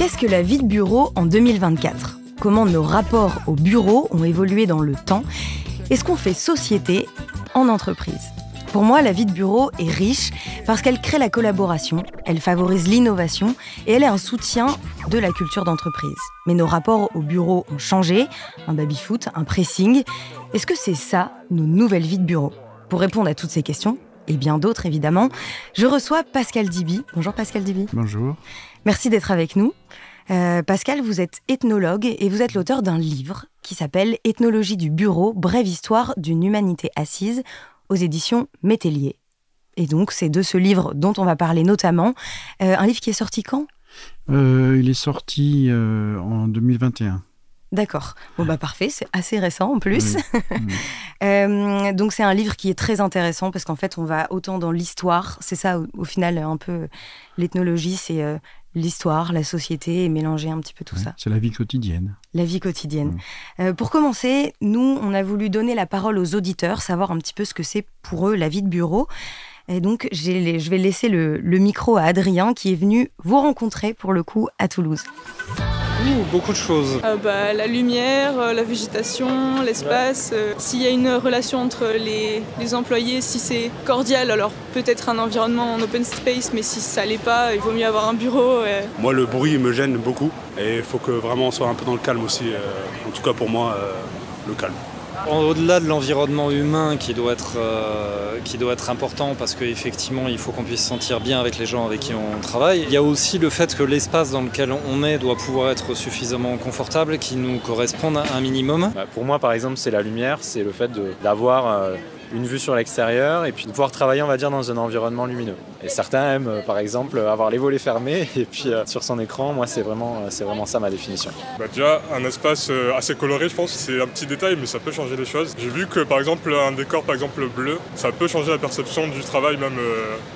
Qu'est-ce que la vie de bureau en 2024 Comment nos rapports au bureau ont évolué dans le temps? Est-ce qu'on fait société en entreprise? Pour moi, la vie de bureau est riche parce qu'elle crée la collaboration, elle favorise l'innovation et elle est un soutien de la culture d'entreprise. Mais nos rapports au bureau ont changé, un baby-foot, un pressing. Est-ce que c'est ça, nos nouvelles vies de bureau? Pour répondre à toutes ces questions, et bien d'autres évidemment, je reçois Pascal Diby. Bonjour Pascal Diby. Bonjour. Merci d'être avec nous. Euh, Pascal, vous êtes ethnologue et vous êtes l'auteur d'un livre qui s'appelle Ethnologie du bureau, brève histoire d'une humanité assise aux éditions Métellier. Et donc, c'est de ce livre dont on va parler notamment. Euh, un livre qui est sorti quand? Euh, Il est sorti en 2021. D'accord. Bon, bah parfait, c'est assez récent en plus. donc, c'est un livre qui est très intéressant parce qu'en fait, on va autant dans l'histoire. C'est ça, au, final, un peu l'ethnologie, c'est l'histoire, la société et mélanger un petit peu tout ça. C'est la vie quotidienne. La vie quotidienne. Euh, pour commencer, nous, on a voulu donner la parole aux auditeurs, savoir un petit peu ce que c'est pour eux la vie de bureau. Et donc, je vais laisser le, le micro à Adrien qui est venu vous rencontrer pour le coup à Toulouse beaucoup de choses. Euh, bah, la lumière, euh, la végétation, l'espace. Euh, s'il y a une relation entre les, employés, si c'est cordial, alors peut-être un environnement en open space, mais si ça l'est pas, il vaut mieux avoir un bureau. Moi, le bruit me gêne beaucoup et il faut que vraiment on soit un peu dans le calme aussi. en tout cas, pour moi, le calme. Au-delà de l'environnement humain qui doit, être, euh, important parce qu'effectivement il faut qu'on puisse se sentir bien avec les gens avec qui on travaille, il y a aussi le fait que l'espace dans lequel on est doit pouvoir être suffisamment confortable, qui nous corresponde un minimum. Bah, pour moi par exemple c'est la lumière, c'est le fait d'avoir euh, une vue sur l'extérieur et puis de pouvoir travailler, on va dire, dans un environnement lumineux. Et certains aiment, euh, par exemple, avoir les volets fermés et puis euh, sur son écran, moi, c'est vraiment, euh, c'est vraiment ça ma définition. Bah déjà, un espace assez coloré, je pense, c'est un petit détail, mais ça peut changer les choses. J'ai vu que, par exemple, un décor, par exemple, bleu, ça peut changer la perception du travail, même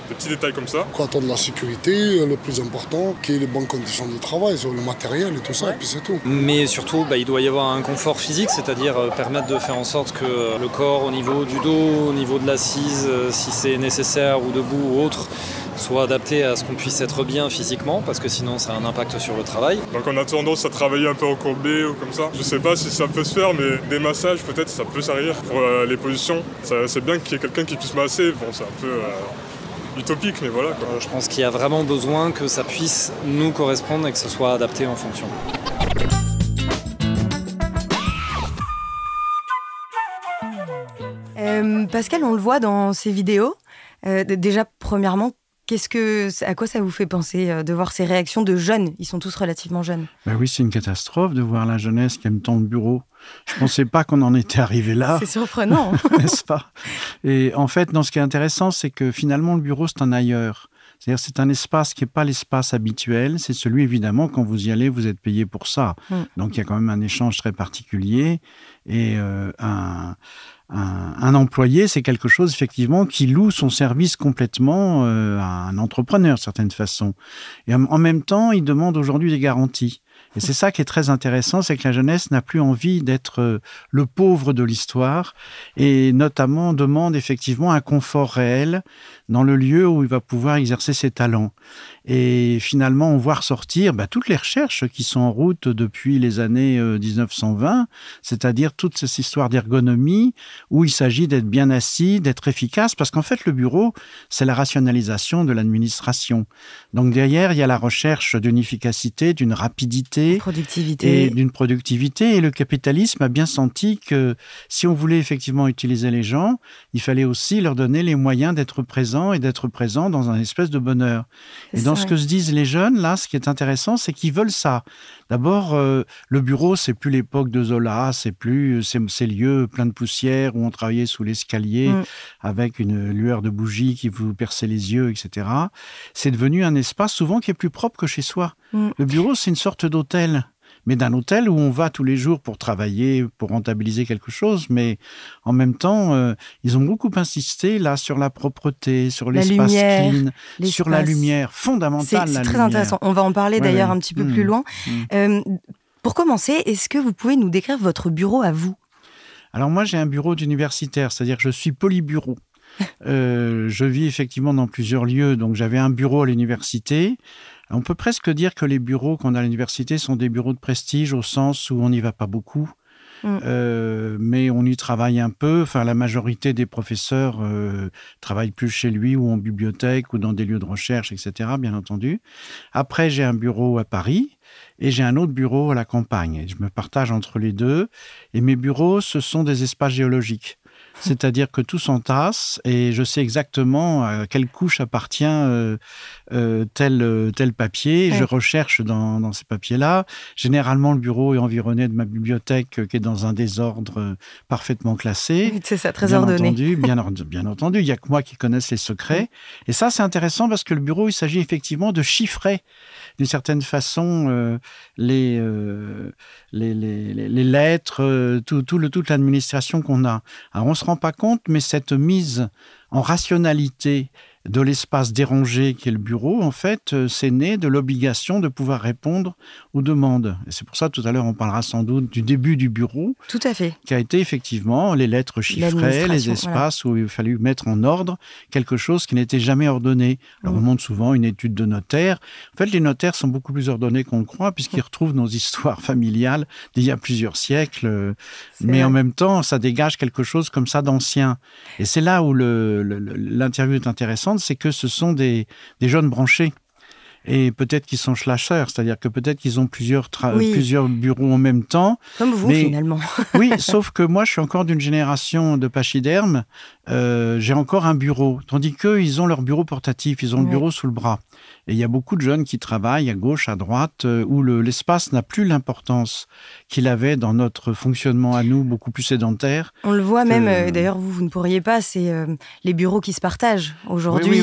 des petits détails comme ça. Quand on a de la sécurité, le plus important, qu'il y ait les bonnes conditions de travail, sur le matériel et tout ça, et puis c'est tout. Mais surtout, bah, il doit y avoir un confort physique, c'est-à-dire permettre de faire en sorte que le corps, au niveau du dos, au niveau de l'assise, euh, si c'est nécessaire ou debout ou autre, soit adapté à ce qu'on puisse être bien physiquement, parce que sinon ça a un impact sur le travail. Donc on a tendance à travailler un peu recourbé ou comme ça. Je sais pas si ça peut se faire, mais des massages peut-être ça peut servir pour euh, les positions. C'est bien qu'il y ait quelqu'un qui puisse masser. Bon, c'est un peu euh, utopique, mais voilà. Je pense qu'il y a vraiment besoin que ça puisse nous correspondre et que ce soit adapté en fonction. Pascal, on le voit dans ces vidéos. Euh, déjà, premièrement, Qu'est-ce que, à quoi ça vous fait penser euh, de voir ces réactions de jeunes? Ils sont tous relativement jeunes. Ben oui, c'est une catastrophe de voir la jeunesse qui aime tant le bureau. Je ne pensais pas qu'on en était arrivé là. C'est surprenant. N'est-ce pas? Et en fait, dans ce qui est intéressant, c'est que finalement, le bureau, c'est un ailleurs. C'est-à-dire, c'est un espace qui n'est pas l'espace habituel. C'est celui, évidemment, quand vous y allez, vous êtes payé pour ça. Mm. Donc, il y a quand même un échange très particulier et euh, un, un, employé, c'est quelque chose effectivement qui loue son service complètement euh, à un entrepreneur, certaine façon. Et en même temps, il demande aujourd'hui des garanties. Et c'est ça qui est très intéressant, c'est que la jeunesse n'a plus envie d'être euh, le pauvre de l'histoire et notamment demande effectivement un confort réel dans le lieu où il va pouvoir exercer ses talents. Et finalement, on voit ressortir bah, toutes les recherches qui sont en route depuis les années 1920, euh, c'est-à-dire toute cette histoire d'ergonomie où il s'agit d'être bien assis, d'être efficace, parce qu'en fait, le bureau, c'est la rationalisation de l'administration. Donc derrière, il y a la recherche d'une efficacité, d'une rapidité, productivité. et d'une productivité. Et le capitalisme a bien senti que si on voulait effectivement utiliser les gens, il fallait aussi leur donner les moyens d'être présents et d'être présents dans un espèce de bonheur. Et dans ce que se disent les jeunes, là, ce qui est intéressant, c'est qu'ils veulent ça. D'abord, euh, le bureau, c'est plus l'époque de Zola, c'est plus ces lieux pleins de poussière où on travaillait sous l'escalier mm. avec une lueur de bougie qui vous perçait les yeux, etc. C'est devenu un espace souvent qui est plus propre que chez soi. Mm. Le bureau, c'est une sorte d'hôtel mais d'un hôtel où on va tous les jours pour travailler, pour rentabiliser quelque chose. Mais en même temps, euh, ils ont beaucoup insisté là sur la propreté, sur l'espace clean, sur la lumière fondamentale. C'est très intéressant. On va en parler d'ailleurs un petit peu plus mmh. loin. Mmh. Euh, pour commencer, est-ce que vous pouvez nous décrire votre bureau à vous? Alors moi, j'ai un bureau d'universitaire, c'est-à-dire que je suis polybureau. Euh, je vis effectivement dans plusieurs lieux. Donc, j'avais un bureau à l'université On peut presque dire que les bureaux qu'on a à l'université sont des bureaux de prestige au sens où on n'y va pas beaucoup. Mm. Euh, mais on y travaille un peu. Enfin, la majorité des professeurs euh, travaillent plus chez lui ou en bibliothèque ou dans des lieux de recherche, etc., bien entendu. Après, j'ai un bureau à Paris et j'ai un autre bureau à la campagne. je me partage entre les deux. Et mes bureaux, ce sont des espaces géologiques. C'est-à-dire que tout s'entasse et je sais exactement à quelle couche appartient euh, euh, tel, euh, tel papier. Je recherche dans, dans ces papiers-là. Généralement, le bureau est environné de ma bibliothèque qui est dans un désordre parfaitement classé. C'est ça, très bien ordonné. Entendu, bien, bien entendu, il n'y a que moi qui connaisse les secrets. Et ça, c'est intéressant parce que le bureau, il s'agit effectivement de chiffrer d'une certaine façon les, les, les, les, lettres, tout, tout le, toute l'administration qu'on a. Alors, on se rend pas compte, mais cette mise en rationalité de l'espace dérangé qui est le bureau, en fait, euh, c'est né de l'obligation de pouvoir répondre aux demandes. Et c'est pour ça, tout à l'heure, on parlera sans doute du début du bureau. Tout à fait. Qui a été effectivement les lettres chiffrées, les espaces où il fallu mettre en ordre quelque chose qui n'était jamais ordonné. Alors, on montre souvent une étude de notaire. En fait, les notaires sont beaucoup plus ordonnés qu'on le croit, puisqu'ils retrouvent nos histoires familiales d'il y a plusieurs siècles. Mais en même temps, ça dégage quelque chose comme ça d'ancien. Et c'est là où l'interview est intéressante c'est que ce sont des, jeunes branchés. Et peut-être qu'ils sont slashers, c'est-à-dire que peut-être qu'ils ont plusieurs, plusieurs bureaux en même temps. Comme vous, finalement. oui, sauf que moi, je suis encore d'une génération de pachydermes. Euh, j'ai encore un bureau. Tandis qu'eux, ils ont leur bureau portatif, ils ont le bureau sous le bras. Et il y a beaucoup de jeunes qui travaillent à gauche, à droite, euh, où l'espace n'a plus l'importance qu'il avait dans notre fonctionnement à nous, beaucoup plus sédentaire. On le voit même, euh, d'ailleurs, vous, vous ne pourriez pas, c'est euh, les bureaux qui se partagent. Aujourd'hui,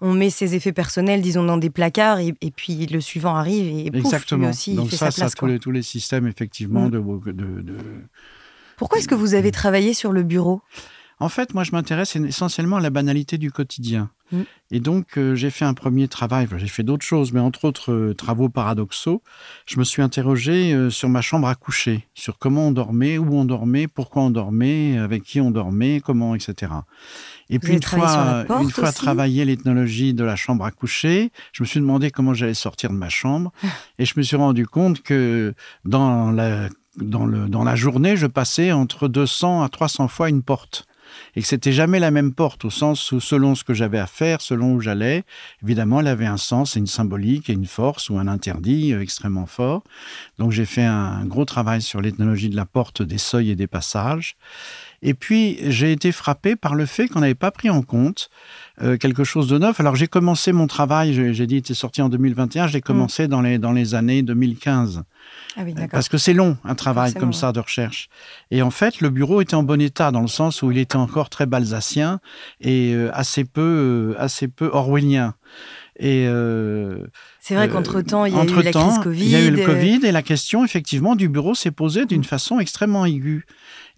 on, met ses effets personnels, disons, dans des placards, et, puis le suivant arrive et pouf, Exactement. aussi, Donc fait ça, sa place, ça tous les, tous les systèmes, effectivement, mm. de, de, de... Pourquoi est-ce que vous avez travaillé sur le bureau? En fait, moi, je m'intéresse essentiellement à la banalité du quotidien. Mm. Et donc, euh, j'ai fait un premier travail, j'ai fait d'autres choses, mais entre autres euh, travaux paradoxaux, je me suis interrogé euh, sur ma chambre à coucher, sur comment on dormait, où on dormait, pourquoi on dormait, avec qui on dormait, comment, etc. Et puis, une fois, une fois travaillé l'ethnologie de la chambre à coucher, je me suis demandé comment j'allais sortir de ma chambre. et je me suis rendu compte que dans la, dans, le, dans la journée, je passais entre 200 à 300 fois une porte et que c'était jamais la même porte au sens où selon ce que j'avais à faire, selon où j'allais, évidemment, elle avait un sens et une symbolique et une force ou un interdit euh, extrêmement fort. Donc j'ai fait un gros travail sur l'ethnologie de la porte, des seuils et des passages. Et puis, j'ai été frappé par le fait qu'on n'avait pas pris en compte euh, quelque chose de neuf. Alors, j'ai commencé mon travail, j'ai dit, était sorti en 2021, j'ai mm. commencé dans, les, dans les années 2015. Ah oui, Parce que c'est long, un travail comme ça de recherche. Et en fait, le bureau était en bon état, dans le sens où il était encore très balsacien et euh, assez, peu, euh, assez peu orwellien. Et c'est vrai qu'entre-temps, il y a eu la crise Covid. Il y a eu le Covid et la question, effectivement, du bureau s'est posée d'une mm. façon extrêmement aiguë.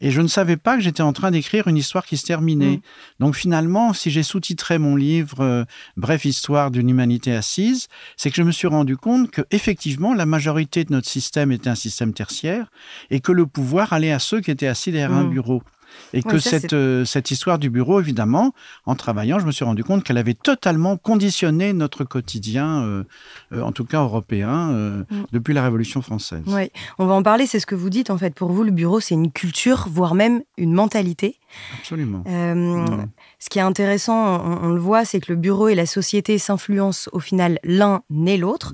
Et je ne savais pas que j'étais en train d'écrire une histoire qui se terminait. Mm. Donc finalement, si j'ai sous-titré mon livre euh, Bref histoire d'une humanité assise, c'est que je me suis rendu compte que effectivement la majorité de notre système était un système tertiaire et que le pouvoir allait à ceux qui étaient assis derrière un mm. bureau. Et que cette, euh, cette histoire du bureau, évidemment, en travaillant, je me suis rendu compte qu'elle avait totalement conditionné notre quotidien, euh, euh, en tout cas européen, mm. depuis la Révolution française. Oui, on va en parler, c'est ce que vous dites. En fait, pour vous, le bureau, c'est une culture, voire même une mentalité. Absolument. Ce qui est intéressant, on, le voit, c'est que le bureau et la société s'influencent au final l'un et l'autre.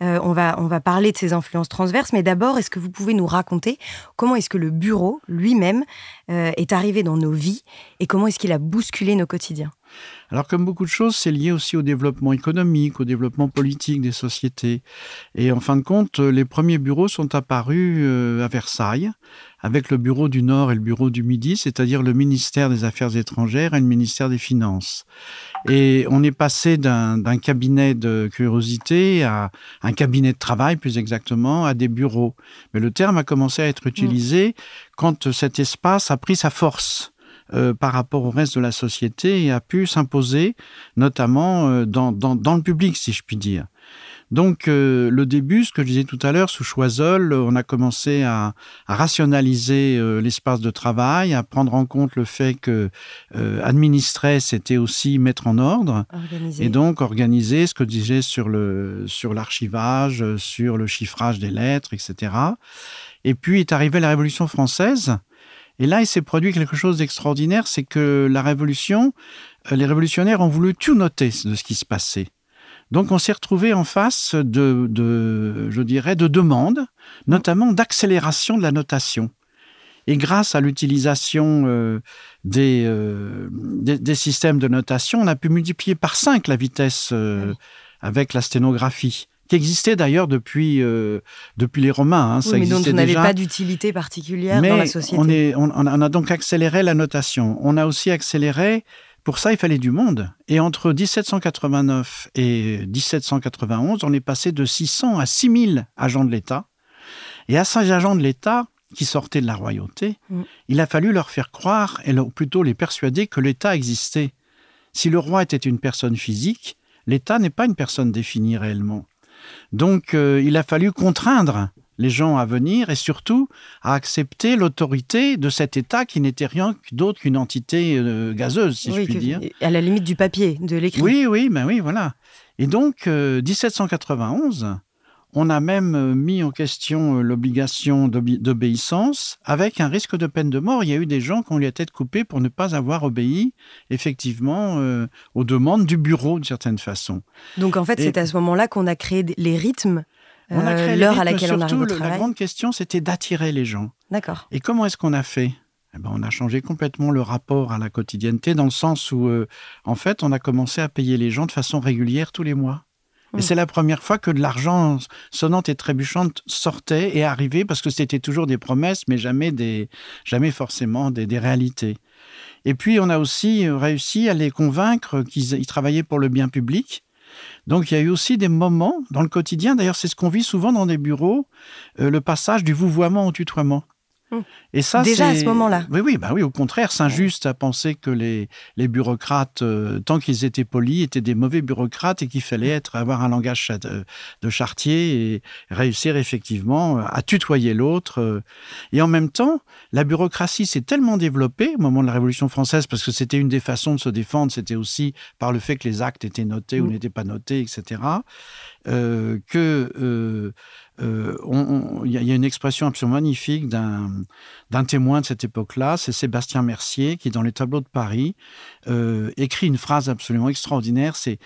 on, va, on va parler de ces influences transverses, mais d'abord, est-ce que vous pouvez nous raconter comment est-ce que le bureau lui-même est arrivé dans nos vies et comment est-ce qu'il a bousculé nos quotidiens? Alors comme beaucoup de choses, c'est lié aussi au développement économique, au développement politique des sociétés. Et en fin de compte, les premiers bureaux sont apparus euh, à Versailles, avec le bureau du Nord et le bureau du Midi, c'est-à-dire le ministère des Affaires étrangères et le ministère des Finances. Et on est passé d'un cabinet de curiosité à un cabinet de travail, plus exactement, à des bureaux. Mais le terme a commencé à être utilisé quand cet espace a pris sa force. Euh, par rapport au reste de la société et a pu s'imposer, notamment euh, dans, dans, dans, le public, si je puis dire. Donc euh, le début, ce que je disais tout à l'heure, sous Choiseul, on a commencé à, rationaliser euh, l'espace de travail, à prendre en compte le fait que euh, administrer, c'était aussi mettre en ordre, et donc organiser ce que je disais sur le sur l'archivage, sur le chiffrage des lettres, etc. Et puis est arrivée la Révolution française. Et là, il s'est produit quelque chose d'extraordinaire, c'est que la Révolution, les révolutionnaires ont voulu tout noter de ce qui se passait. Donc on s'est retrouvé en face de, je dirais, de demandes, notamment d'accélération de la notation. Et grâce à l'utilisation euh, euh, des, systèmes de notation, on a pu multiplier par 5 la vitesse euh, avec la sténographie qui existait d'ailleurs depuis, depuis les Romains. Hein, mais donc n'avait pas d'utilité particulière dans la société. On, on, a donc accéléré la notation. On a aussi accéléré pour ça, il fallait du monde. Et entre 1789 et 1791, on est passé de 600 à 6000 agents de l'État. Et à ces agents de l'État, qui sortaient de la royauté, mm. il a fallu leur faire croire, et plutôt les persuader que l'État existait. Si le roi était une personne physique, l'État n'est pas une personne définie réellement. Donc, euh, il a fallu contraindre les gens à venir et surtout à accepter l'autorité de cet État qui n'était rien d'autre qu'une entité euh, gazeuse, si je puis dire. À la limite du papier, de l'écrit. Oui, oui, ben oui, voilà. Et donc, 1791, euh, on a même euh, mis en question l'obligation d'obéissance avec un risque de peine de mort. Il y a eu des gens qui ont eu la tête coupée pour ne pas avoir obéi effectivement aux demandes du bureau d'une certaine façon. Donc en fait, c'est à ce moment-là qu'on a créé les rythmes on a créé l'heure à laquelle on arrive au travail. La grande question, c'était d'attirer les gens. D'accord. Et comment est-ce qu'on a fait? Eh ben, on a changé complètement le rapport à la quotidienneté dans le sens où, euh, en fait, on a commencé à payer les gens de façon régulière tous les mois. Et hmm. c'est la première fois que de l'argent sonnante et trébuchante sortait et arrivait parce que c'était toujours des promesses, mais jamais, des, jamais forcément des, des réalités. Et puis, on a aussi réussi à les convaincre qu'ils travaillaient pour le bien public donc il y a eu aussi des moments dans le quotidien, d'ailleurs c'est ce qu'on vit souvent dans des bureaux, euh, le passage du vouvoiement au tutoiement. Hum. Et ça, Déjà à ce moment-là. Oui, oui, bah oui. Au contraire, Saint-Just a pensé que les, les bureaucrates, euh, tant qu'ils étaient polis, étaient des mauvais bureaucrates et qu'il fallait être avoir un langage de chartier et réussir effectivement à tutoyer l'autre. Euh. Et en même temps, la bureaucratie s'est tellement développée au moment de la Révolution française parce que c'était une des façons de se défendre, c'était aussi par le fait que les actes étaient notés ou hum. n'étaient pas notés, etc. Euh, que euh, euh, y, a une expression absolument magnifique d'un témoin de cette époque-là, c'est Sébastien Mercier, qui dans les tableaux de Paris écrit une phrase absolument extraordinaire, c'est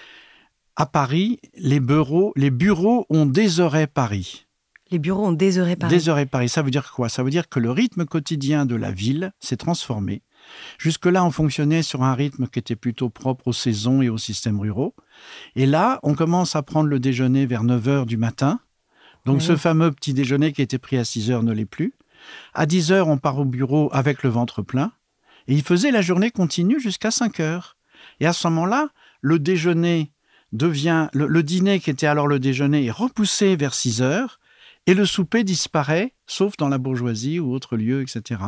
à Paris, les bureaux, les bureaux ont désoré Paris. Les bureaux ont désoré Paris. Désoré Paris, ça veut dire quoi? Ça veut dire que le rythme quotidien de la ville s'est transformé. Jusque-là, on fonctionnait sur un rythme qui était plutôt propre aux saisons et aux systèmes ruraux. Et là, on commence à prendre le déjeuner vers 9 h du matin. Donc ce fameux petit déjeuner qui était pris à 6 heures ne l'est plus. À 10 heures, on part au bureau avec le ventre plein. Et il faisait la journée continue jusqu'à 5 heures. Et à ce moment-là, le déjeuner devient, le, le, dîner qui était alors le déjeuner est repoussé vers 6 heures et le souper disparaît, sauf dans la bourgeoisie ou autre lieu, etc.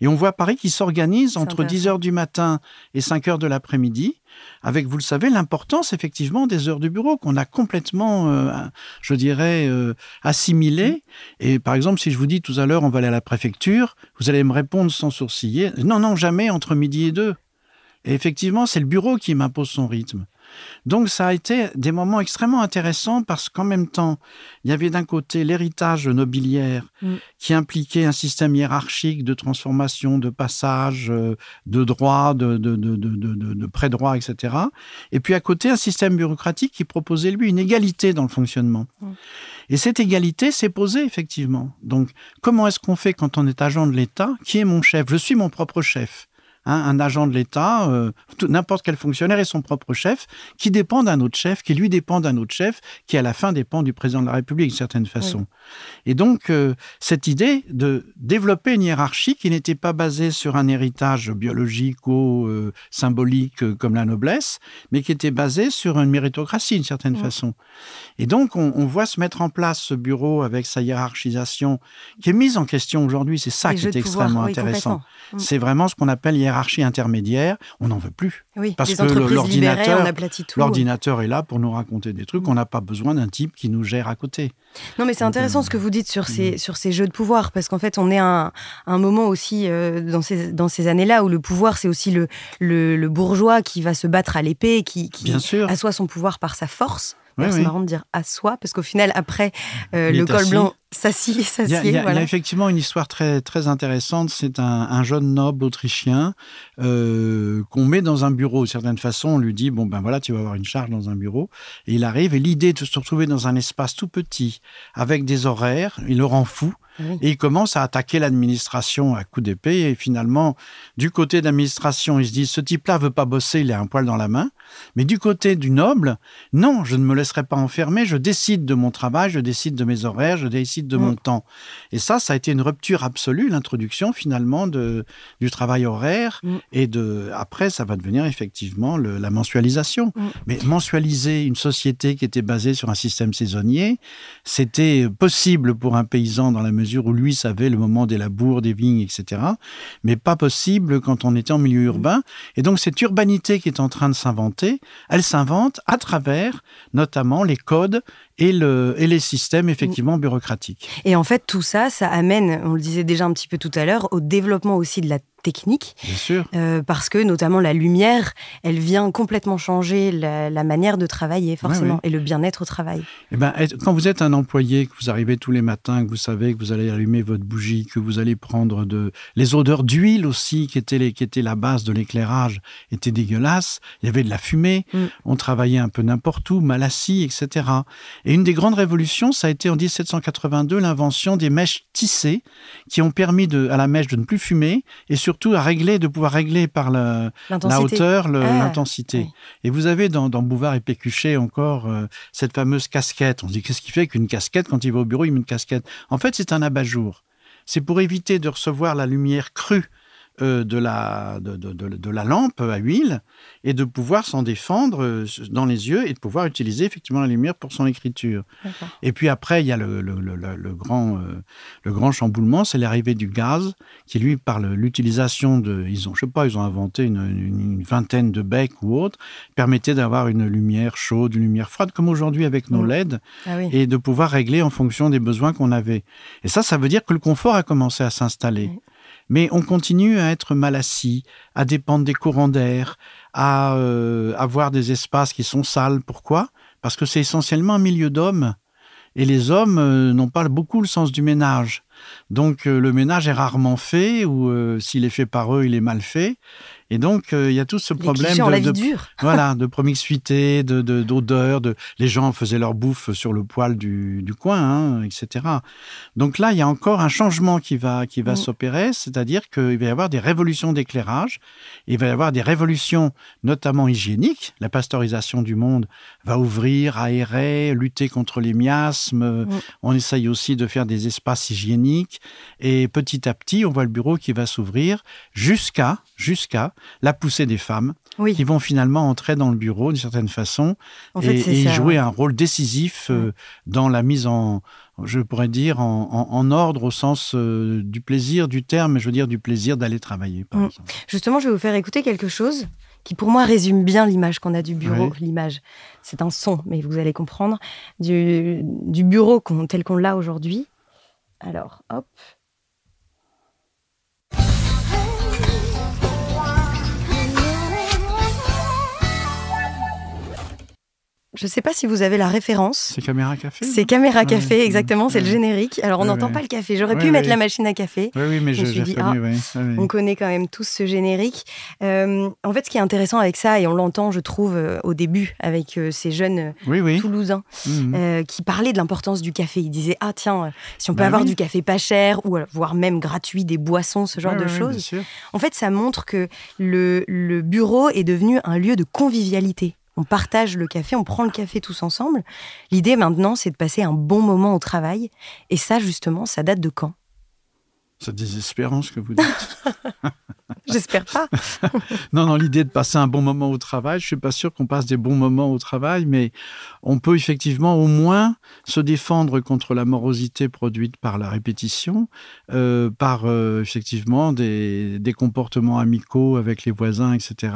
Et on voit Paris qui s'organise entre 10 heures du matin et 5 heures de l'après-midi, avec, vous le savez, l'importance effectivement des heures de bureau qu'on a complètement, euh, je dirais, euh, assimilées. Et par exemple, si je vous dis tout à l'heure, on va aller à la préfecture, vous allez me répondre sans sourciller, non, non, jamais entre midi et deux. Et effectivement, c'est le bureau qui m'impose son rythme. Donc ça a été des moments extrêmement intéressants parce qu'en même temps, il y avait d'un côté l'héritage nobiliaire mm. qui impliquait un système hiérarchique de transformation, de passage, euh, de droit, de, de, de, de pré-droit, etc. Et puis à côté, un système bureaucratique qui proposait, lui, une égalité dans le fonctionnement. Mm. Et cette égalité s'est posée, effectivement. Donc, comment est-ce qu'on fait quand on est agent de l'État Qui est mon chef? Je suis mon propre chef. Hein, un agent de l'État, euh, n'importe quel fonctionnaire est son propre chef, qui dépend d'un autre chef, qui lui dépend d'un autre chef, qui à la fin dépend du président de la République d'une certaine façon. Et donc, euh, cette idée de développer une hiérarchie qui n'était pas basée sur un héritage biologique ou euh, symbolique comme la noblesse, mais qui était basée sur une méritocratie d'une certaine façon. Et donc, on, on, voit se mettre en place ce bureau avec sa hiérarchisation qui est mise en question aujourd'hui. C'est ça qui est extrêmement intéressant. C'est vraiment ce qu'on appelle hiérarchisation hiérarchie intermédiaire, on n'en veut plus. Oui, parce les que l'ordinateur, l'ordinateur est là pour nous raconter des trucs. On n'a pas besoin d'un type qui nous gère à côté. Non, mais c'est intéressant ce que vous dites sur ces, mm. sur ces jeux de pouvoir, parce qu'en fait, on est à un, moment aussi euh, dans ces, dans ces années-là où le pouvoir, c'est aussi le, le, bourgeois qui va se battre à l'épée, qui, qui assoit son pouvoir par sa force. C'est marrant de dire assoit, parce qu'au final, après, euh, le col blanc s'assied, s'assied. Il y, a effectivement une histoire très, très intéressante. C'est un, jeune noble autrichien euh, qu'on met dans un bureau. De certaine façon, on lui dit Bon, ben voilà, tu vas avoir une charge dans un bureau. Et il arrive, et l'idée de se retrouver dans un espace tout petit, avec des horaires, il le rend fou. Et il commence à attaquer l'administration à coups d'épée. Et finalement, du côté de l'administration, il se dit ce type-là veut pas bosser, il a un poil dans la main. Mais du côté du noble, non, je ne me laisserai pas enfermer. Je décide de mon travail, je décide de mes horaires, je décide de mon mm. temps. Et ça, ça a été une rupture absolue, l'introduction finalement de, du travail horaire. Mm. Et de, après, ça va devenir effectivement la mensualisation. Mm. Mais mensualiser une société qui était basée sur un système saisonnier, c'était possible pour un paysan dans la mesure où lui savait le moment des labours, des vignes, etc. Mais pas possible quand on était en milieu urbain. Et donc cette urbanité qui est en train de s'inventer, elle s'invente à travers notamment les codes et, le, et les systèmes effectivement bureaucratiques. Et en fait, tout ça, ça amène, on le disait déjà un petit peu tout à l'heure, au développement aussi de la technique. Bien sûr. Euh, parce que notamment la lumière, elle vient complètement changer la, manière de travailler, forcément, et le bien-être au travail. Eh ben, quand vous êtes un employé, que vous arrivez tous les matins, que vous savez que vous allez allumer votre bougie, que vous allez prendre de. Les odeurs d'huile aussi, qui étaient, les, qui étaient la base de l'éclairage, étaient dégueulasses. Il y avait de la fumée. Mm. On travaillait un peu n'importe où, mal assis, etc. Et une des grandes révolutions, ça a été en 1782 l'invention des mèches tissées, qui ont permis de, à la mèche de ne plus fumer, et sur surtout à régler, de pouvoir régler par la, hauteur ah, l'intensité. Et vous avez dans, Bouvard et Pécuchet encore euh, cette fameuse casquette. On se dit qu'est-ce qui fait qu'une casquette, quand il va au bureau, il met une casquette? En fait, c'est un abat-jour. C'est pour éviter de recevoir la lumière crue de, la, de, de, de, la lampe à huile et de pouvoir s'en défendre euh, dans les yeux et de pouvoir utiliser effectivement la lumière pour son écriture. Et puis après, il y a le, le, le, grand, euh, le grand chamboulement, c'est l'arrivée du gaz qui, lui, par l'utilisation de. Ils ont, je sais pas, ils ont inventé une, une, vingtaine de becs ou autres, permettait d'avoir une lumière chaude, une lumière froide, comme aujourd'hui avec nos mm. LED, ah et de pouvoir régler en fonction des besoins qu'on avait. Et ça, ça veut dire que le confort a commencé à s'installer mais on continue à être mal assis, à dépendre des courants d'air, à euh, avoir des espaces qui sont sales. Pourquoi? Parce que c'est essentiellement un milieu d'hommes. Et les hommes euh, n'ont pas beaucoup le sens du ménage. Donc euh, le ménage est rarement fait, ou s'il est fait par eux, il est mal fait. Et donc, euh, il y a tout ce problème de, voilà, de promiscuité, de d'odeur. De, les gens faisaient leur bouffe sur le poêle du, du coin, hein, etc. Donc là, il y a encore un changement qui va qui va mm. s'opérer, c'est-à-dire qu'il va y avoir des révolutions d'éclairage. Il va y avoir des révolutions, notamment hygiéniques. La pasteurisation du monde va ouvrir, aérer, lutter contre les miasmes. Mm. On essaye aussi de faire des espaces hygiéniques. Et petit à petit, on voit le bureau qui va s'ouvrir jusqu'à jusqu'à la poussée des femmes qui vont finalement entrer dans le bureau d'une certaine façon et, jouer un rôle décisif euh, dans la mise en, je pourrais dire, en, ordre au sens euh, du plaisir du terme, je veux dire du plaisir d'aller travailler. Mm. Justement, je vais vous faire écouter quelque chose qui pour moi résume bien l'image qu'on a du bureau. L'image, c'est un son, mais vous allez comprendre, du, du bureau tel qu'on l'a aujourd'hui. Alors, hop, Je ne sais pas si vous avez la référence. C'est Caméra Café C'est Caméra Café, exactement, c'est le générique. Alors on n'entend pas le café. J'aurais pu mettre la machine à café. Oui, oui, mais je, me dit, ah, on connaît quand même tous ce générique. Euh, en fait, ce qui est intéressant avec ça, et on l'entend, je trouve, euh, au début, avec euh, ces jeunes Toulousains mhm. qui parlaient de l'importance du café. Ils disaient, ah tiens, si on peut bah avoir du café pas cher, ou voire même gratuit, des boissons, ce genre de choses. En fait, ça montre que le bureau est devenu un lieu de convivialité on partage le café, on prend le café tous ensemble. L'idée maintenant, c'est de passer un bon moment au travail. Et ça, justement, ça date de quand? C'est désespérant ce que vous dites. J'espère pas. non, non, l'idée de passer un bon moment au travail, je suis pas sûr qu'on passe des bons moments au travail, mais on peut effectivement au moins se défendre contre la morosité produite par la répétition, euh, par euh, effectivement des, des, comportements amicaux avec les voisins, etc.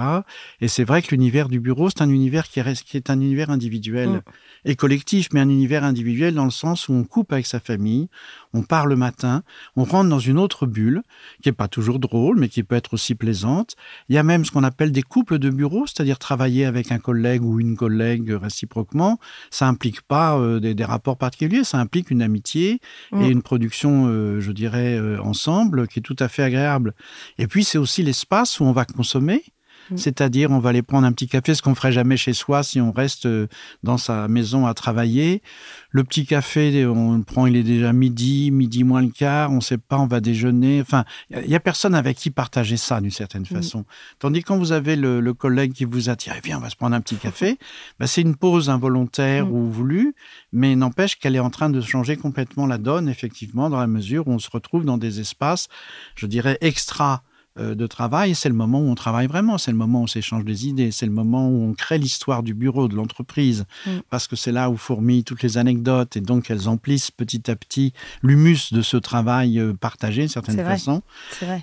Et c'est vrai que l'univers du bureau, c'est un univers qui, reste, qui est un univers individuel mm. et collectif, mais un univers individuel dans le sens où on coupe avec sa famille, on part le matin, on rentre dans une autre bulle qui est pas toujours drôle, mais qui peut être aussi plaisante. Il y a même ce qu'on appelle des couples de bureau, c'est-à-dire travailler avec un collègue ou une collègue réciproquement. Ça implique pas euh, des, rapports particuliers, ça implique une amitié et mm. une production, euh, je dirais, euh, ensemble, qui est tout à fait agréable. Et puis c'est aussi l'espace où on va consommer. Mm. C'est-à-dire, on va aller prendre un petit café, ce qu'on ferait jamais chez soi si on reste euh, dans sa maison à travailler. Le petit café, on le prend, il est déjà midi, midi moins le quart, on ne sait pas, on va déjeuner. Enfin, il y a personne avec qui partager ça d'une certaine mm. façon. Tandis quand vous avez le, collègue qui vous attire, eh bien, on va se prendre un petit café. bah, c'est une pause involontaire mm. ou voulue, mais n'empêche qu'elle est en train de changer complètement la donne, effectivement, dans la mesure où on se retrouve dans des espaces, je dirais, extra de travail, c'est le moment où on travaille vraiment, c'est le moment où on s'échange des idées, c'est le moment où on crée l'histoire du bureau, de l'entreprise, mm. parce que c'est là où fourmillent toutes les anecdotes et donc elles emplissent petit à petit l'humus de ce travail euh, partagé d'une certaine façon.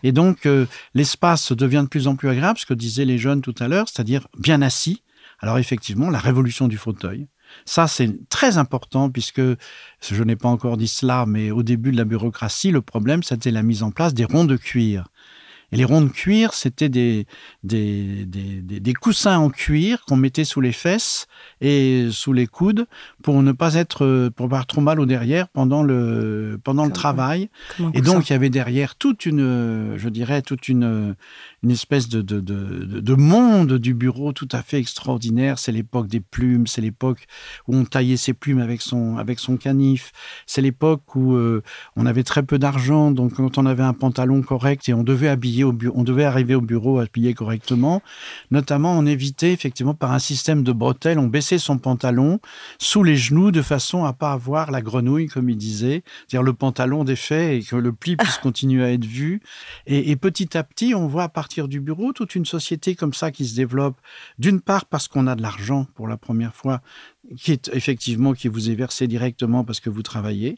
Et donc euh, l'espace devient de plus en plus agréable, ce que disaient les jeunes tout à l'heure, c'est-à-dire bien assis. Alors effectivement, la révolution du fauteuil, ça, c'est très important puisque, je n'ai pas encore dit cela, mais au début de la bureaucratie, le problème, c'était la mise en place des ronds de cuir. Et les ronds de cuir, c'était des, des, des, des, coussins en cuir qu'on mettait sous les fesses et sous les coudes pour ne pas être, pour avoir trop mal au derrière pendant le, pendant le travail. Et donc, il y avait derrière toute une, je dirais, toute une, une espèce de, de, de, de monde du bureau tout à fait extraordinaire. C'est l'époque des plumes, c'est l'époque où on taillait ses plumes avec son, avec son canif. C'est l'époque où euh, on avait très peu d'argent, donc quand on avait un pantalon correct et on devait habiller on devait arriver au bureau habillé correctement. Notamment, on évitait effectivement par un système de bretelles, on baissait son pantalon sous les genoux de façon à pas avoir la grenouille, comme il disait, c'est-à-dire le pantalon défait et que le pli puisse continuer à être vu. Et, petit à petit, on voit à partir du bureau toute une société comme ça qui se développe. D'une part parce qu'on a de l'argent pour la première fois, qui est effectivement qui vous est versé directement parce que vous travaillez.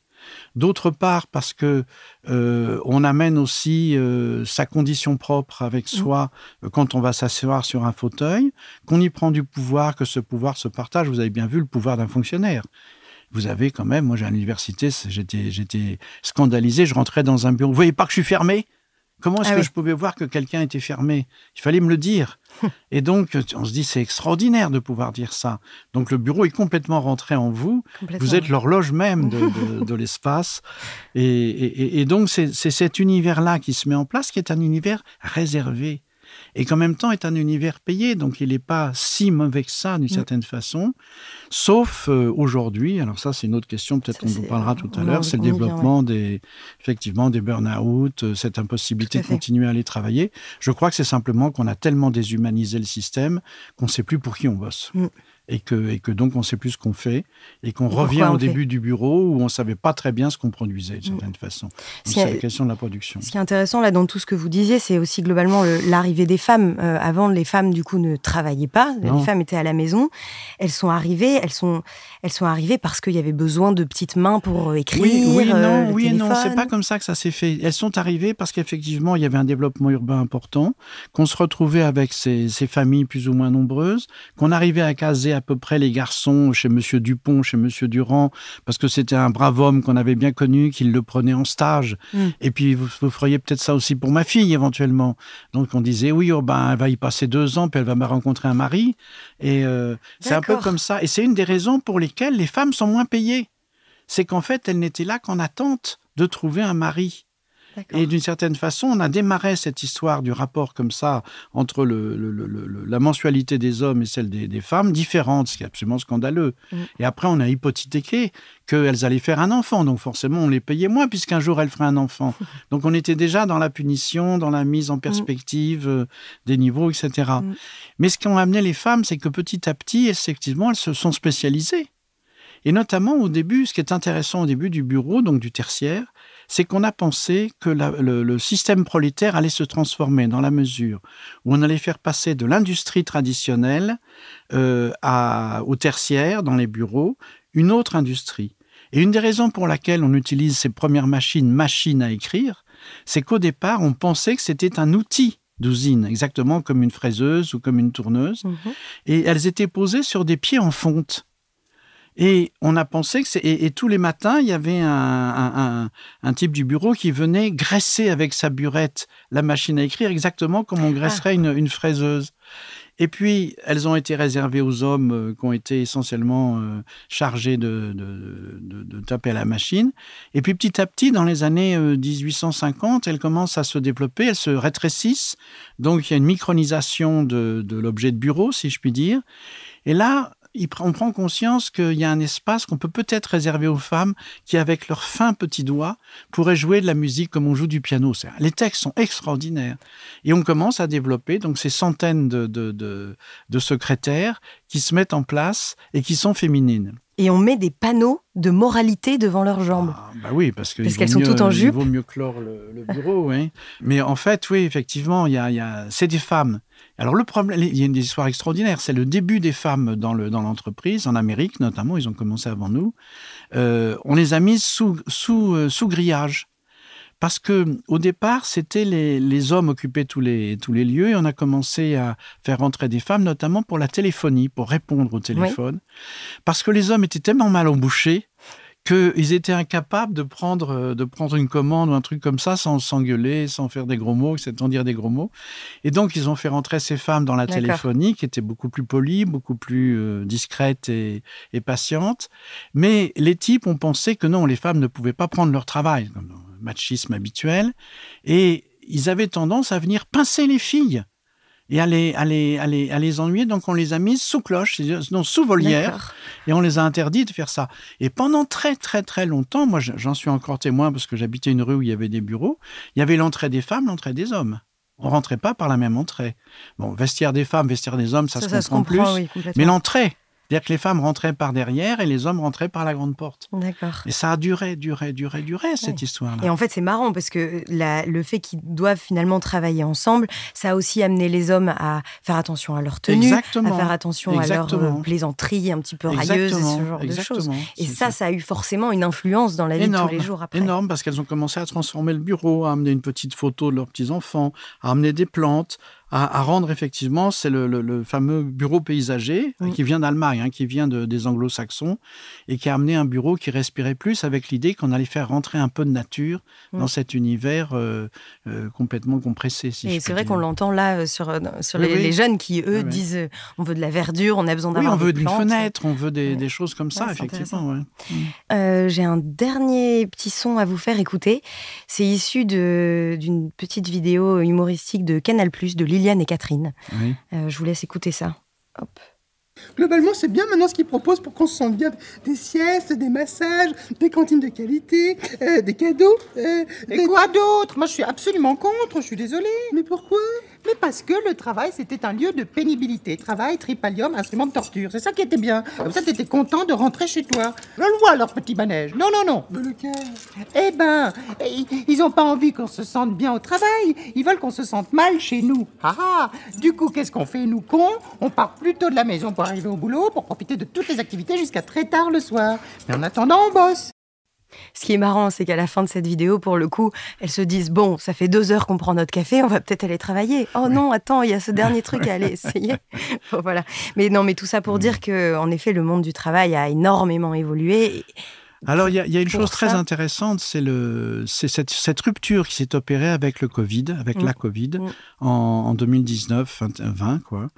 D'autre part, parce que euh, on amène aussi euh, sa condition propre avec mmh. soi euh, quand on va s'asseoir sur un fauteuil, qu'on y prend du pouvoir, que ce pouvoir se partage. Vous avez bien vu le pouvoir d'un fonctionnaire. Vous avez quand même, moi j'ai à l'université, j'étais, j'étais scandalisé, je rentrais dans un bureau. Vous voyez pas que je suis fermé? Comment est-ce ah que je pouvais voir que quelqu'un était fermé? Il fallait me le dire. Et donc, on se dit, c'est extraordinaire de pouvoir dire ça. Donc, le bureau est complètement rentré en vous. Vous êtes l'horloge même de, l'espace. Et, et, donc, c'est cet univers-là qui se met en place, qui est un univers réservé et qu'en même temps est un univers payé, donc il n'est pas si mauvais que ça d'une certaine façon, sauf euh, aujourd'hui, alors ça c'est une autre question, peut-être qu'on vous parlera tout à l'heure, c'est le développement des, effectivement, des burn-out, euh, cette impossibilité de continuer à aller travailler. Je crois que c'est simplement qu'on a tellement déshumanisé le système qu'on ne sait plus pour qui on bosse. Mm et que, et que donc on ne sait plus ce qu'on fait et qu'on revient au début du bureau où on ne savait pas très bien ce qu'on produisait d'une mm. certaine façon. C'est la question de la production. Ce qui est intéressant là dans tout ce que vous disiez, c'est aussi globalement l'arrivée des femmes. Euh, avant, les femmes du coup ne travaillaient pas, les femmes étaient à la maison. Elles sont arrivées, elles sont, elles sont arrivées parce qu'il y avait besoin de petites mains pour euh, écrire. Oui, oui non, euh, oui non, c'est pas comme ça que ça s'est fait. Elles sont arrivées parce qu'effectivement il y avait un développement urbain important, qu'on se retrouvait avec ces, ces familles plus ou moins nombreuses, qu'on arrivait à caser à peu près les garçons chez Monsieur Dupont, chez Monsieur Durand, parce que c'était un brave homme qu'on avait bien connu, qu'il le prenait en stage. Mm. Et puis vous, feriez peut-être ça aussi pour ma fille éventuellement. Donc on disait oui, oh ben elle va y passer deux ans, puis elle va me rencontrer un mari. Et euh, c'est un peu comme ça. Et c'est une des raisons pour lesquelles les femmes sont moins payées. C'est qu'en fait elles n'étaient là qu'en attente de trouver un mari. Et d'une certaine façon, on a démarré cette histoire du rapport comme ça entre la mensualité des hommes et celle des, femmes différente, ce qui est absolument scandaleux. Mm. Et après, on a hypothéqué qu'elles allaient faire un enfant. Donc forcément, on les payait moins puisqu'un jour, elles feraient un enfant. Donc on était déjà dans la punition, dans la mise en mm. perspective euh, des niveaux, etc. Mm. Mais ce qu'ont amené les femmes, c'est que petit à petit, effectivement, elles se sont spécialisées. Et notamment au début, ce qui est intéressant au début du bureau, donc du tertiaire, c'est qu'on a pensé que le, système prolétaire allait se transformer dans la mesure où on allait faire passer de l'industrie traditionnelle euh, au tertiaire, dans les bureaux, une autre industrie. Et une des raisons pour laquelle on utilise ces premières machines, machines à écrire, c'est qu'au départ, on pensait que c'était un outil d'usine, exactement comme une fraiseuse ou comme une tourneuse. Mhm. Et elles étaient posées sur des pieds en fonte. Et on a pensé que c'est. Et, tous les matins, il y avait un, type du bureau qui venait graisser avec sa burette la machine à écrire, exactement comme on graisserait ah. une, fraiseuse. Et puis, elles ont été réservées aux hommes euh, qui ont été essentiellement euh, chargés de, de, taper à la machine. Et puis, petit à petit, dans les années 1850, euh, elles commencent à se développer, elles se rétrécissent. Donc, il y a une micronisation de, l'objet de bureau, si je puis dire. Et là, on prend conscience qu'il y a un espace qu'on peut peut-être réserver aux femmes qui, avec leurs fins petits doigts, pourraient jouer de la musique comme on joue du piano. Les textes sont extraordinaires. Et on commence à développer donc ces centaines de, de secrétaires qui se mettent en place et qui sont féminines et on met des panneaux de moralité devant leurs jambes. Ah, bah oui, parce qu'elles sont toutes en jupe. Il vaut mieux clore le, bureau, oui. Mais en fait, oui, effectivement, il y a, c'est des femmes. Alors le problème, il y a une histoire extraordinaire, c'est le début des femmes dans, le, dans l'entreprise, en Amérique notamment, ils ont commencé avant nous. Euh, on les a mises sous, sous, euh, sous grillage parce que au départ, c'était les, hommes occupaient tous les, tous les lieux et on a commencé à faire rentrer des femmes, notamment pour la téléphonie, pour répondre au téléphone, parce que les hommes étaient tellement mal embouchés qu'ils étaient incapables de prendre, de prendre une commande ou un truc comme ça sans s'engueuler, sans faire des gros mots, sans dire des gros mots. Et donc, ils ont fait rentrer ces femmes dans la téléphonie, qui étaient beaucoup plus polies, beaucoup plus euh, discrètes et, et, patientes. Mais les types ont pensé que non, les femmes ne pouvaient pas prendre leur travail machisme habituel, et ils avaient tendance à venir pincer les filles et à les, à les, à les, ennuyer. Donc on les a mises sous cloche, non, sous volière, et on les a interdits de faire ça. Et pendant très très très longtemps, moi j'en suis encore témoin parce que j'habitais une rue où il y avait des bureaux, il y avait l'entrée des femmes, l'entrée des hommes. On rentrait pas par la même entrée. Bon, vestiaire des femmes, vestiaire des hommes, ça, se comprend, plus. mais l'entrée, c'est-à-dire que les femmes rentraient par derrière et les hommes rentraient par la grande porte. D'accord. Et ça a duré, duré, duré, duré, cette histoire-là. Et en fait, c'est marrant parce que le fait qu'ils doivent finalement travailler ensemble, ça a aussi amené les hommes à faire attention à leur tenue, à faire attention à leur euh, plaisanterie un petit peu railleuse, ce genre de choses. Et ça, ça a eu forcément une influence dans la vie de tous les jours après. Énorme, parce qu'elles ont commencé à transformer le bureau, à amener une petite photo de leurs petits-enfants, à amener des plantes, à, rendre effectivement, c'est le, fameux bureau paysager qui vient d'Allemagne, hein, qui vient de, des anglo-saxons, et qui a amené un bureau qui respirait plus avec l'idée qu'on allait faire rentrer un peu de nature dans cet univers euh, euh, complètement compressé. et c'est vrai qu'on l'entend là euh, sur, sur les, jeunes qui, eux, disent on veut de la verdure, on a besoin d'avoir Oui, on veut une fenêtre, on veut des, choses comme ça, effectivement. J'ai un dernier petit son à vous faire écouter. C'est issu d'une petite vidéo humoristique de Canal+, de Liliane et Catherine. Euh, je vous laisse écouter ça. Hop. Globalement, c'est bien maintenant ce qu'ils proposent pour qu'on se sente bien. Des siestes, des massages, des cantines de qualité, euh, des cadeaux. Euh, et quoi d'autre? Moi, je suis absolument contre, je suis désolée. Mais pourquoi? Mais parce que le travail, c'était un lieu de pénibilité. Travail, tripalium, instrument de torture. C'est ça qui était bien. Comme ça, t'étais content de rentrer chez toi. Je le vois, leur petit manège. Non, non, non. Mais lequel? Eh ben, ils ont pas envie qu'on se sente bien au travail. Ils veulent qu'on se sente mal chez nous. Ah ah Du coup, qu'est-ce qu'on fait, nous cons? On part plutôt de la maison pour arriver au boulot, pour profiter de toutes les activités jusqu'à très tard le soir. Mais en attendant, on bosse. Ce qui est marrant, c'est qu'à la fin de cette vidéo, pour le coup, elles se disent bon, ça fait deux heures qu'on prend notre café, on va peut-être aller travailler. Oh non, attends, il y a ce dernier truc à aller essayer. voilà. Mais non, mais tout ça pour dire que, en effet, le monde du travail a énormément évolué. Alors, il y, a une chose très intéressante, c'est cette, cette, rupture qui s'est opérée avec le Covid, avec la mm. Covid, mm. en, en 2019-20, quoi.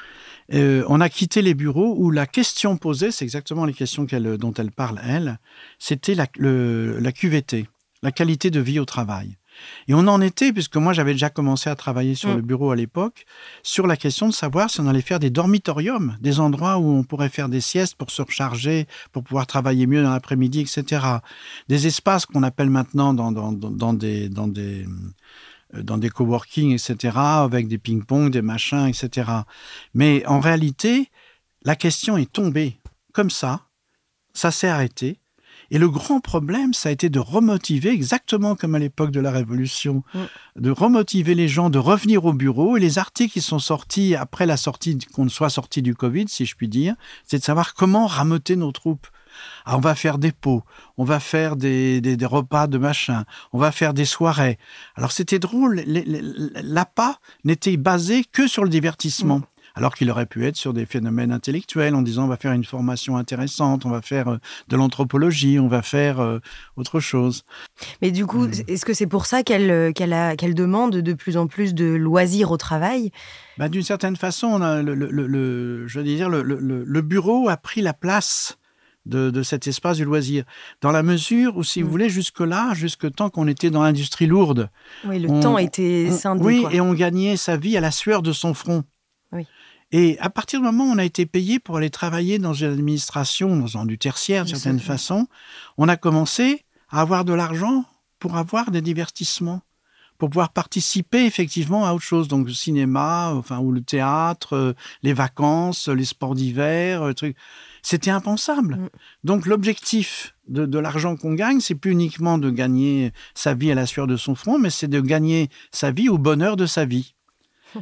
Euh, on a quitté les bureaux où la question posée, c'est exactement les questions dont elle parle, elle, c'était la, la QVT, la qualité de vie au travail. Et on en était, puisque moi j'avais déjà commencé à travailler sur mm. le bureau à l'époque, sur la question de savoir si on allait faire des dormitoriums, des endroits où on pourrait faire des siestes pour se recharger, pour pouvoir travailler mieux dans l'après-midi, etc. Des espaces qu'on appelle maintenant dans, dans, des, dans des euh, dans des coworking, etc., avec des ping-pong, des machins, etc. Mais en réalité, la question est tombée comme ça, ça s'est arrêté. Et le grand problème, ça a été de remotiver, exactement comme à l'époque de la Révolution, mm. de remotiver les gens de revenir au bureau. Et les articles qui sont sortis après la sortie, qu'on soit sorti du Covid, si je puis dire, c'est de savoir comment rameuter nos troupes. Ah, on va faire des pots, on va faire des, des, repas de machin, on va faire des soirées. Alors c'était drôle, l'appât n'était basé que sur le divertissement. Mm alors qu'il aurait pu être sur des phénomènes intellectuels en disant on va faire une formation intéressante, on va faire euh, de l'anthropologie, on va faire euh, autre chose. Mais du coup, hmm. est-ce que c'est pour ça euh, qu'elle demande de plus en plus de loisirs au travail? Bah, D'une certaine façon, le, je veux dire, le, bureau a pris la place de, cet espace du loisir. Dans la mesure où, si vous hmm. voulez, jusque-là, jusque tant qu'on était dans l'industrie lourde. Oui, le temps était scindé. Oui, et on gagnait sa vie à la sueur de son front. Et à partir du moment où on a été payé pour aller travailler dans une administration, dans du tertiaire d'une certaine façon, on a commencé à avoir de l'argent pour avoir des divertissements, pour pouvoir participer effectivement à autre chose, donc le cinéma, enfin ou le théâtre, euh, les vacances, les sports d'hiver, euh, trucs. C'était impensable. Mm. Donc l'objectif de, de l'argent qu'on gagne, c'est plus uniquement de gagner sa vie à la sueur de son front, mais c'est de gagner sa vie au bonheur de sa vie.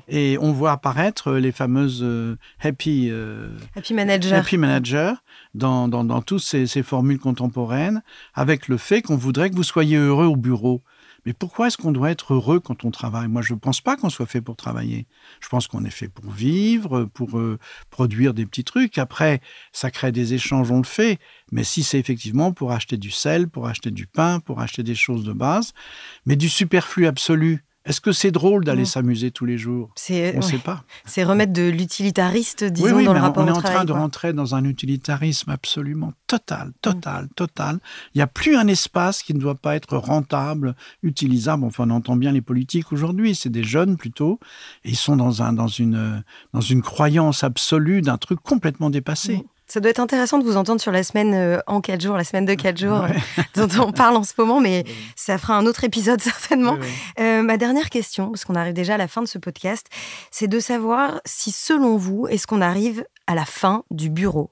Et on voit apparaître les fameuses euh, happy, euh, happy Manager, happy manager dans, dans, dans toutes ces, ces, formules contemporaines, avec le fait qu'on voudrait que vous soyez heureux au bureau. Mais pourquoi est-ce qu'on doit être heureux quand on travaille? Moi, je ne pense pas qu'on soit fait pour travailler. Je pense qu'on est fait pour vivre, pour euh, produire des petits trucs. Après, ça crée des échanges, on le fait. Mais si c'est effectivement pour acheter du sel, pour acheter du pain, pour acheter des choses de base, mais du superflu absolu, est-ce que c'est drôle d'aller s'amuser tous les jours? On ne sait pas. C'est remettre de l'utilitariste, disons, dans le rapport on est en train de rentrer dans un utilitarisme absolument total, total, mm. total. Il n'y a plus un espace qui ne doit pas être rentable, utilisable. Enfin, on entend bien les politiques aujourd'hui. C'est des jeunes plutôt, et ils sont dans, un, dans, une, dans une croyance absolue d'un truc complètement dépassé. Mm. Ça doit être intéressant de vous entendre sur la semaine euh, en quatre jours, la semaine de quatre jours dont on parle en ce moment, mais ça fera un autre épisode certainement. Euh, ma dernière question, parce qu'on arrive déjà à la fin de ce podcast, c'est de savoir si selon vous, est-ce qu'on arrive à la fin du bureau?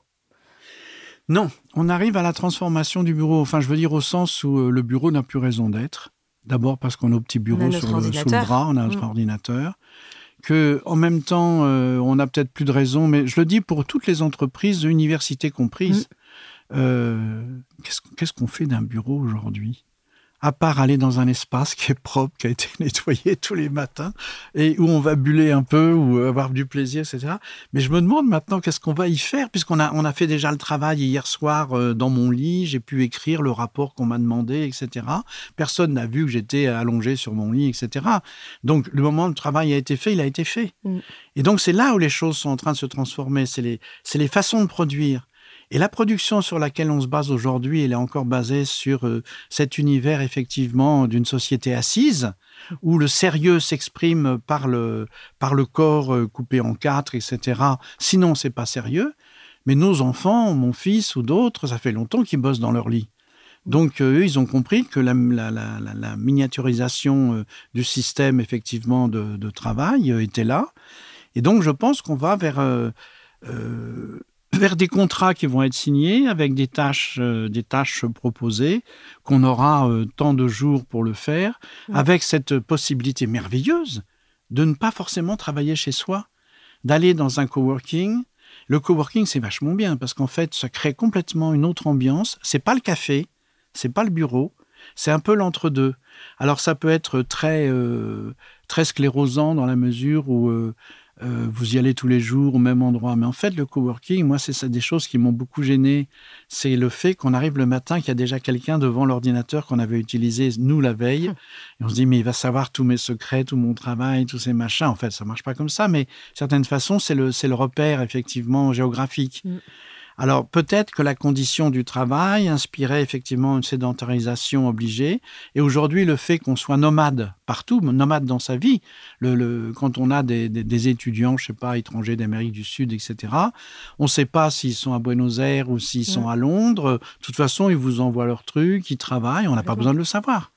Non, on arrive à la transformation du bureau. Enfin, je veux dire au sens où euh, le bureau n'a plus raison d'être. D'abord parce qu'on a nos petits bureaux sur le, sous le bras, on a notre mmh. ordinateur que en même temps, euh, on n'a peut-être plus de raison, mais je le dis pour toutes les entreprises, universités comprises. Mm. Euh, qu'est-ce qu'on fait d'un bureau aujourd'hui? À part aller dans un espace qui est propre, qui a été nettoyé tous les matins, et où on va buller un peu ou avoir du plaisir, etc. Mais je me demande maintenant qu'est-ce qu'on va y faire, puisqu'on a, on a fait déjà le travail hier soir euh, dans mon lit, j'ai pu écrire le rapport qu'on m'a demandé, etc. Personne n'a vu que j'étais allongé sur mon lit, etc. Donc le moment où le travail a été fait, il a été fait. Mm. Et donc c'est là où les choses sont en train de se transformer, c'est les, les façons de produire. Et la production sur laquelle on se base aujourd'hui, elle est encore basée sur euh, cet univers effectivement d'une société assise, où le sérieux s'exprime par le, par le corps euh, coupé en quatre, etc. Sinon, c'est pas sérieux. Mais nos enfants, mon fils ou d'autres, ça fait longtemps qu'ils bossent dans leur lit. Donc, euh, eux, ils ont compris que la, miniaturisation du système, effectivement, de, de, travail était là. Et donc, je pense qu'on va vers vers des contrats qui vont être signés avec des tâches, euh, des tâches proposées, qu'on aura euh, tant de jours pour le faire, avec cette possibilité merveilleuse de ne pas forcément travailler chez soi, d'aller dans un coworking. Le coworking, c'est vachement bien parce qu'en fait, ça crée complètement une autre ambiance. C'est pas le café, c'est pas le bureau, c'est un peu l'entre-deux. Alors ça peut être très, euh, très sclérosant dans la mesure où euh, vous y allez tous les jours au même endroit. Mais en fait, le coworking, moi, c'est ça des choses qui m'ont beaucoup gêné. C'est le fait qu'on arrive le matin, qu'il y a déjà quelqu'un devant l'ordinateur qu'on avait utilisé, nous, la veille. Et on se dit, mais il va savoir tous mes secrets, tout mon travail, tous ces machins. En fait, ça marche pas comme ça, mais certaine façon, c'est le, c'est le repère, effectivement, géographique. Mm. Alors peut-être que la condition du travail inspirait effectivement une sédentarisation obligée, et aujourd'hui le fait qu'on soit nomade partout, nomade dans sa vie, le, quand on a des, étudiants, je sais pas, étrangers d'Amérique du Sud, etc., on ne sait pas s'ils sont à Buenos Aires ou s'ils sont à Londres. De toute façon, ils vous envoient leurs trucs, ils travaillent, on n'a pas besoin de le savoir.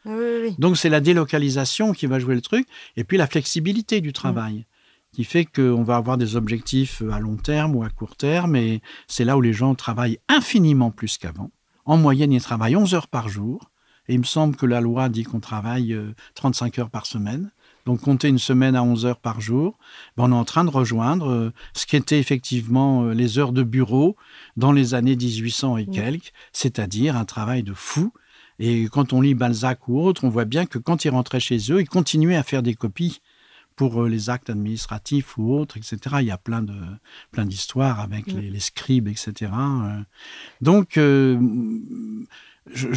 Donc c'est la délocalisation qui va jouer le truc, et puis la flexibilité du travail qui fait qu'on va avoir des objectifs à long terme ou à court terme, et c'est là où les gens travaillent infiniment plus qu'avant. En moyenne, ils travaillent 11 heures par jour, et il me semble que la loi dit qu'on travaille 35 heures par semaine. Donc compter une semaine à 11 heures par jour, ben, on est en train de rejoindre euh, ce qui était effectivement euh, les heures de bureau dans les années 1800 et quelques, c'est-à-dire un travail de fou. Et quand on lit Balzac ou autre, on voit bien que quand ils rentraient chez eux, ils continuaient à faire des copies pour euh, les actes administratifs ou autres, etc. Il y a plein de plein d'histoires avec les, scribes, etc. Donc, je,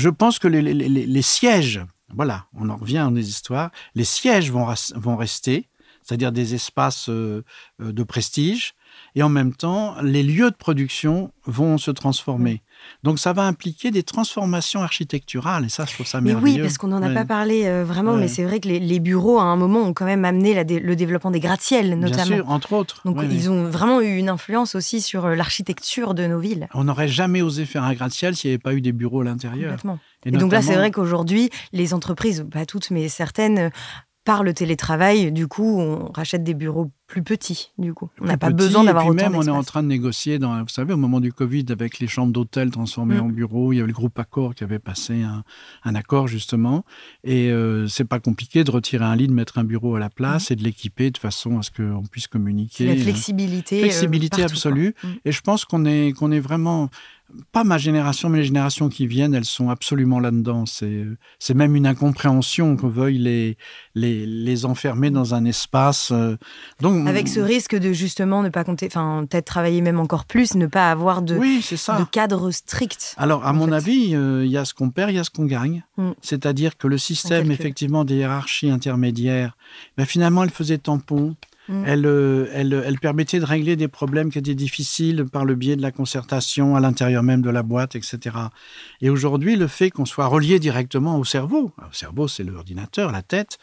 pense que les sièges voilà, on en revient à des histoires. Les sièges vont, vont rester, c'est-à-dire des espaces euh, euh, de prestige, et en même temps, les lieux de production vont se transformer. Donc ça va impliquer des transformations architecturales, et ça, je trouve ça mais Oui, parce qu'on n'en a pas parlé euh, vraiment, mais c'est vrai que les, bureaux, à un moment, ont quand même amené le développement des gratte-ciels, notamment. Bien sûr, entre autres. Donc ils ont vraiment eu une influence aussi sur l'architecture de nos villes. On n'aurait jamais osé faire un gratte-ciel s'il n'y avait pas eu des bureaux à l'intérieur. Et, donc là, c'est vrai qu'aujourd'hui, les entreprises, pas toutes, mais certaines, par le télétravail, du coup, on rachète des bureaux plus petits, du coup. On n'a pas besoin d'avoir autant même, on est en train de négocier, dans, vous savez, au moment du Covid, avec les chambres d'hôtel transformées mm. en bureaux, il y avait le groupe Accor qui avait passé un, accord, justement, et euh, c'est pas compliqué de retirer un lit, de mettre un bureau à la place mm. et de l'équiper de façon à ce qu'on puisse communiquer. La flexibilité. Euh, flexibilité absolue. Mm. Et je pense qu'on est, qu'on est vraiment pas ma génération, mais les générations qui viennent, elles sont absolument là-dedans. C'est même une incompréhension qu'on veuille les, les, les, enfermer dans un espace. Euh. Avec ce risque de justement ne pas compter, enfin peut-être travailler même encore plus, ne pas avoir de, de cadre strict. Alors, à mon avis, euh, il y a ce qu'on perd, il y a ce qu'on gagne. Mm. C'est-à-dire que le système, effectivement, des hiérarchies intermédiaires, ben, finalement, elle faisait tampon Mm. Euh, elle, elle, permettait de régler des problèmes qui étaient difficiles par le biais de la concertation à l'intérieur même de la boîte, etc. Et aujourd'hui, le fait qu'on soit relié directement au cerveau, le cerveau c'est l'ordinateur, la tête,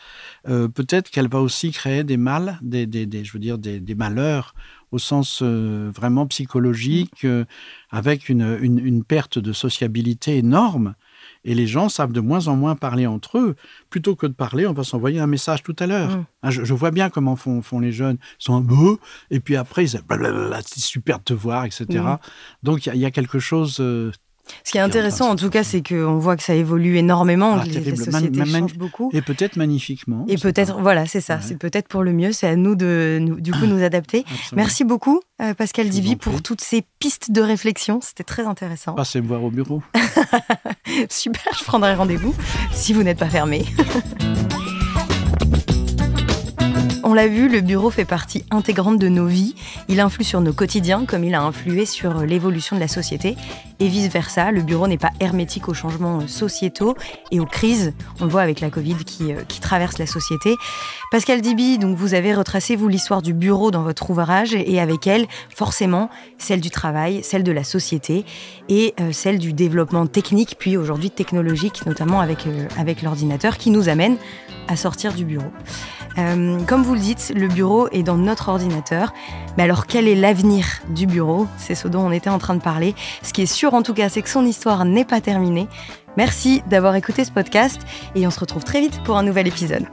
euh, peut-être qu'elle va aussi créer des mal, des, des, je veux dire des, malheurs au sens euh, vraiment psychologique, mm. avec une, une, perte de sociabilité énorme et les gens savent de moins en moins parler entre eux. Plutôt que de parler, on va s'envoyer un message tout à l'heure. Mm. Ah, je, vois bien comment font, font les jeunes. Ils sont un peu, et puis après, ils disent c'est super de te voir, etc. Mm. Donc il y, a quelque chose. Ce qui est intéressant, en tout cas, c'est qu'on voit que ça évolue énormément, ah, que les, sociétés changent beaucoup. Et peut-être magnifiquement. Et peut-être, voilà, c'est ça. C'est peut-être pour le mieux. C'est à nous de, du coup, nous adapter. Merci beaucoup, euh, Pascal Divi, pour toutes ces pistes de réflexion. C'était très intéressant. Passez me voir au bureau. Super, je prendrai rendez-vous si vous n'êtes pas fermé. On l'a vu, le bureau fait partie intégrante de nos vies. Il influe sur nos quotidiens comme il a influé sur l'évolution de la société. Et vice-versa, le bureau n'est pas hermétique aux changements sociétaux et aux crises. On le voit avec la Covid qui, euh, traverse la société. Pascal Dibi, donc vous avez retracé, vous, l'histoire du bureau dans votre ouvrage et avec elle, forcément, celle du travail, celle de la société et euh, celle du développement technique, puis aujourd'hui technologique, notamment avec, euh, avec l'ordinateur, qui nous amène à sortir du bureau. Euh, comme vous le dites, le bureau est dans notre ordinateur. Mais alors quel est l'avenir du bureau? C'est ce dont on était en train de parler. Ce qui est sûr en tout cas, c'est que son histoire n'est pas terminée. Merci d'avoir écouté ce podcast et on se retrouve très vite pour un nouvel épisode.